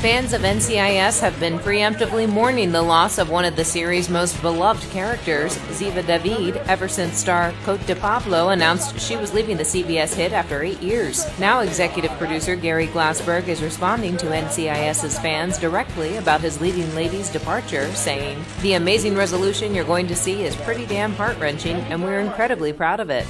Fans of NCIS have been preemptively mourning the loss of one of the series' most beloved characters, Ziva David, ever since star Cote de Pablo announced she was leaving the CBS hit after eight years. Now, executive producer Gary Glasberg is responding to NCIS's fans directly about his leading lady's departure, saying, The amazing resolution you're going to see is pretty damn heart wrenching, and we're incredibly proud of it.